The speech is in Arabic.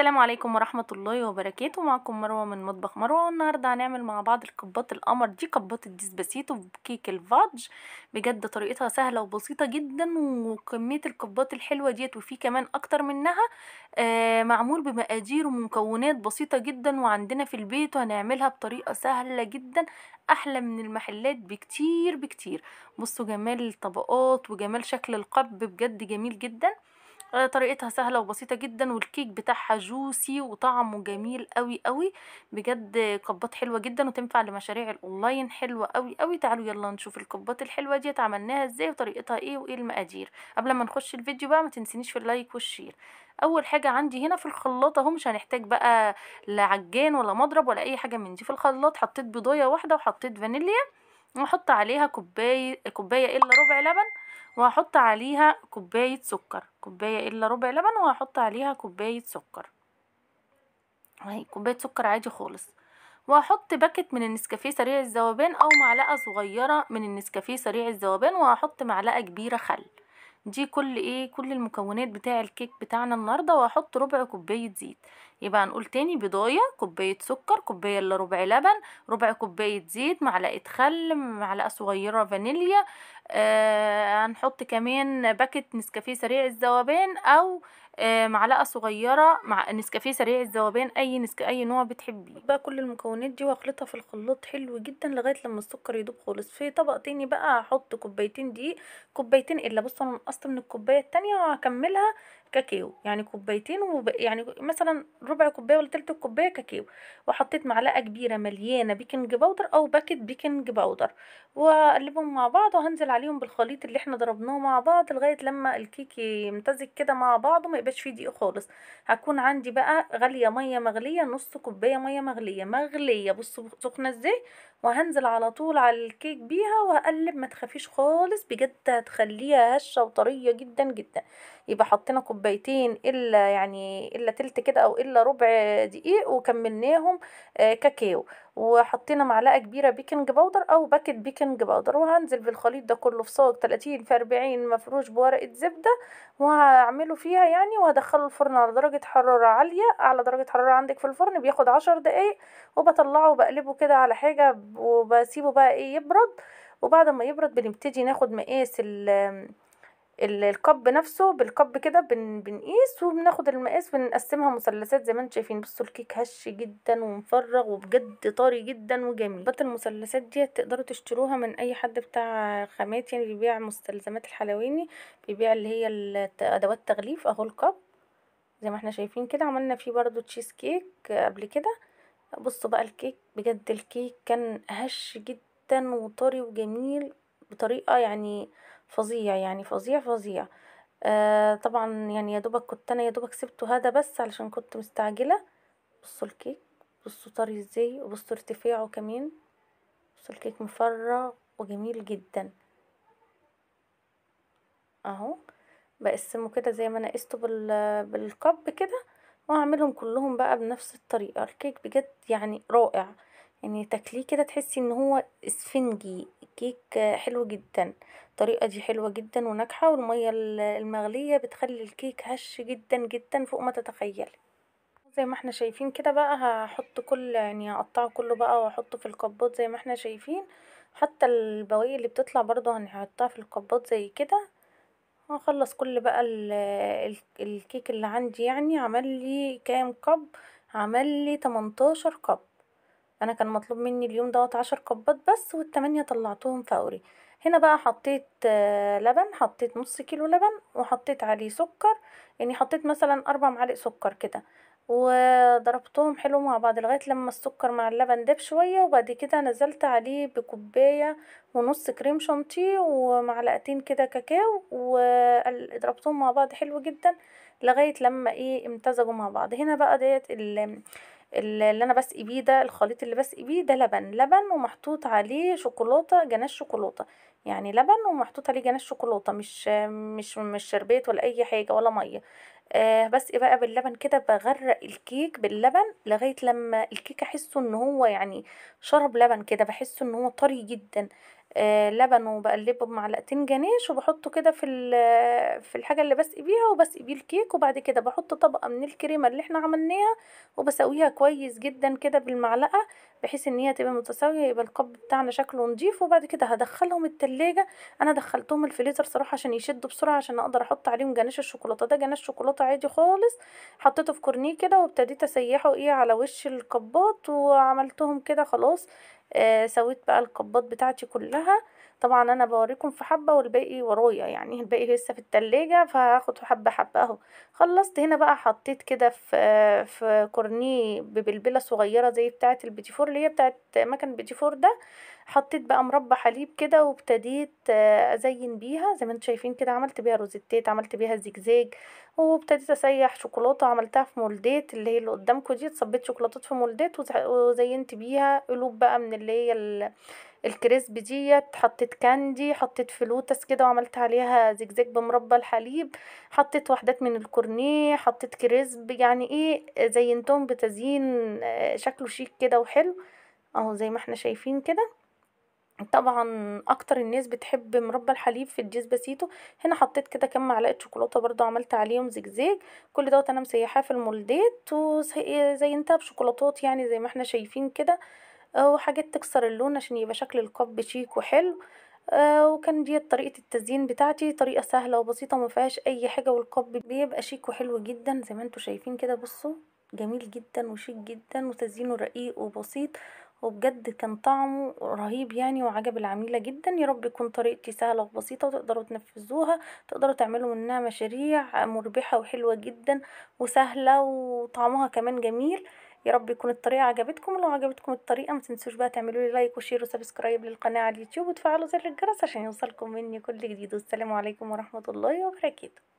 السلام عليكم ورحمة الله وبركاته. معكم مروة من مطبخ مروة والنهاردة هنعمل مع بعض الكبات القمر. دي كبات الديسباسيتو بكيك ال fudge بجد طريقتها سهلة وبسيطة جدا وكمية الكبات الحلوة ديت وفي كمان أكتر منها آه معمول بمقادير ومكونات بسيطة جدا. وعندنا في البيت وهنعملها بطريقة سهلة جدا أحلى من المحلات بكتير بكتير. بصوا جمال الطبقات وجمال شكل الكب بجد جميل جدا. طريقتها سهلة وبسيطة جدا والكيك بتاعها juicy وطعمه جميل قوي قوي بجد كبات حلوة جدا وتنفع لمشاريع الأونلاين حلوة قوي قوي تعالوا يلا نشوف الكبات الحلوة دي عملناها إزاي وطريقتها إيه وإيه المقادير. قبل ما نخش الفيديو بقى ما تنسينيش في ال like وال share أول حاجة عندي هنا في الخلاط أهو مش هنحتاج بقى لا عجان ولا مضرب ولا أي حاجة من دي في الخلاط. حطيت بيضاية واحدة وحطيت فانيليا. وأحط عليها كوباية كوباية إلا ربع لبن وهحط عليها كوباية سكر كوباية إلا ربع لبن وهحط عليها كوباية سكر. أهي كوباية سكر عادي خالص. وهحط باكت من النسكافيه سريع الذوبان أو معلقة صغيرة من النسكافيه سريع الذوبان وهحط معلقة كبيرة خل. دي كل إيه كل المكونات بتاع الكيك بتاعنا النهارده وهحط ربع كوباية زيت. يبقى هنقول تاني بضايه كوباية سكر كوباية إلا ربع لبن ربع كوباية زيت معلقة خل معلقة صغيرة فانيليا آه هنحط كمان باكت نسكافيه سريع الذوبان أو آه معلقة صغيرة مع نسكافيه سريع الذوبان أي نسك أي نوع بتحبيه. بقى كل المكونات دي واخلطها في الخلاط حلو جدا لغاية لما السكر يدوب خالص. في طبق تاني بقى هحط كوبايتين دقيق كوبايتين إلا بصوا أنا نقصت من الكوباية التانية وهكملها. كاكاو يعني كوبايتين وب... يعني مثلا ربع كوباية ولا تلت الكوبايه كاكاو. وحطيت معلقة كبيرة مليانة baking powder أو باكت baking powder. وأقلبهم مع بعض وهنزل عليهم بالخليط اللي إحنا ضربناه مع بعض لغاية لما الكيك يمتزج كده مع بعض وما يبقاش فيه دقيق خالص. هكون عندي بقى غالية مية مغلية نص كوباية مية مغلية. مغلية بصوا سخنة إزاي؟ وهنزل على طول على الكيك بيها وهقلب ما تخافيش خالص بجد هتخليها هشة وطرية جدا جدا. يبقى حطينا كوبايتين إلا يعني إلا تلت كده أو إلا ربع دقيق وكملناهم آه كاكاو. وحطينا معلقة كبيرة baking powder أو packet baking powder وهنزل بالخليط ده كله في صاج 30 في 40 مفروش بورقة زبدة وهعمله فيها يعني وهدخله الفرن على درجة حرارة عالية اعلى درجة حرارة عندك في الفرن بياخد عشر دقايق وبطلعه وبقلبه كده على حاجة وبسيبه بقى إيه يبرد وبعد ما يبرد بنبتدي ناخد مقاس ال cup نفسه بال cup كده بن بنقيس وبناخد المقاس بنقسمها مثلثات زي ما أنتم شايفين. بصوا الكيك هش جدا ومفرغ وبجد طري جدا وجميل. بط المثلثات دي تقدروا تشتروها من أي حد بتاع خامات يعني بيبيع مستلزمات الحلواني بيبيع اللي هي ادوات تغليف أهو ال cup. زي ما إحنا شايفين كده عملنا فيه برضو تشيز كيك قبل كده. بصوا بقى الكيك بجد الكيك كان هش جدا وطري وجميل بطريقة يعني فظيع يعني فظيع فظيع. آه طبعا يعني يا دوبك كنت أنا يا دوبك سبته هذا بس علشان كنت مستعجلة. بصوا الكيك بصوا طري إزاي وبصوا ارتفاعه كمان. بصوا الكيك مفرغ وجميل جدا. أهو بقسمه كده زي ما أنا قسته بالكب كده وهعملهم كلهم بقى بنفس الطريقة. الكيك بجد يعني رائع. يعني تاكليه كده تحسي إن هو إسفنجي كيك حلو جدا. الطريقة دي حلوة جدا وناجحة والمية المغلية بتخلي الكيك هش جدا جدا فوق ما تتخيلي. زي ما إحنا شايفين كده بقى هحط كل يعني هقطعه كله بقى وأحطه في الكبات زي ما إحنا شايفين. حتى البواقي اللي بتطلع برضو هنحطها في الكبات زي كده. هخلص كل بقى الكيك اللي عندي يعني. عمل لي كام cup؟ عمل لي 18 cup. أنا كان مطلوب مني اليوم دوت عشر كبات بس والتمانية طلعتهم فوري. هنا بقى حطيت لبن حطيت نص كيلو لبن وحطيت عليه سكر يعني حطيت مثلا أربع معالق سكر كده. وضربتهم حلو مع بعض لغاية لما السكر مع اللبن داب شوية وبعد كده نزلت عليه بكوباية ونص كريم شانتيه ومعلقتين كده كاكاو وضربتهم مع بعض حلو جدا لغاية لما إيه امتزجوا مع بعض. هنا بقى ديت اللي أنا بسقي بيه ده الخليط اللي بسقي بيه ده لبن لبن ومحطوط عليه شوكولاتة جناش شوكولاتة. يعني لبن ومحطوط عليه جناش شوكولاتة مش مش مش شربات ولا أي حاجة ولا مية. آه بسقي بقى باللبن كده بغرق الكيك باللبن لغاية لما الكيك أحسه إن هو يعني شرب لبن كده بحسه إن هو طري جدا. لبن وبقلبه بمعلقتين جناش وبحطه كده في في الحاجة اللي بسقي بيها وبسقي بيه الكيك وبعد كده بحط طبقة من الكريمة اللي إحنا عملناها وبسويها كويس جدا كده بالمعلقة بحيث إن هي تبقى متساوية يبقى القب بتاعنا شكله نضيف وبعد كده هدخلهم التلاجة. أنا دخلتهم الفريزر صراحة عشان يشدوا بسرعة عشان أقدر أحط عليهم جناش الشوكولاتة. ده جناش شوكولاتة عادي خالص. حطيته في كورنيه كده وابتديت أسيحه إيه على وش القباط وعملتهم كده خلاص. آه سويت بقى الكبات بتاعتي كلها. طبعا أنا بوريكم في حبة والباقي ورايا يعني الباقي لسه في التلاجة فهاخد حبة حبة أهو. خلصت هنا بقى حطيت كده في في كورنيه ببلبلة صغيرة زي بتاعة البيتي فور اللي هي بتاعة مكن البيتي فور ده. حطيت بقى مربى حليب كده وابتديت آه، أزين بيها. زي ما أنتم شايفين كده عملت بيها روزيتات عملت بيها زجزاج وابتديت أسيح شوكولاتة عملتها في مولدات اللي هي اللي قدامكم دي. صبيت شوكولاتات في مولدات وز- وزينت بيها قلوب بقى من اللي هي ال crisp ديت حطيت candy حطيت فلوتس كده وعملت عليها زجزاج بمربى الحليب حطيت وحدات من الكورنيه حطيت crisp يعني إيه زينتهم بتزيين آه، شكله شيك كده وحلو اهو زي ما إحنا شايفين كده. طبعا أكتر الناس بتحب مربى الحليب في الديسباسيتو هنا حطيت كده كام معلقة شوكولاتة برضو عملت عليهم زجزاج. كل دوت أنا مسيحاه في المولدات وزينتها بشوكولاتات يعني زي ما إحنا شايفين كده. آه، وحاجات تكسر اللون عشان يبقى شكل القب شيك وحلو. آه، وكان دي طريقة التزيين بتاعتي طريقة سهلة وبسيطة وما فيهاش أي حاجة والقب بيبقى شيك وحلو جدا زي ما أنتوا شايفين كده. بصوا جميل جدا وشيك جدا وتزيينه رقيق وبسيط وبجد كان طعمه رهيب يعني وعجب العميلة جدا. يا رب يكون طريقتي سهلة وبسيطة وتقدروا تنفذوها تقدروا تعملوا منها مشاريع مربحة وحلوة جدا وسهلة وطعمها كمان جميل. يا رب يكون الطريقة عجبتكم ولو عجبتكم الطريقة ما تنسوش بقى تعملوا لي like و share و subscribe للقناة على اليوتيوب وتفعلوا زر الجرس عشان يوصلكم مني كل جديد. والسلام عليكم ورحمة الله وبركاته.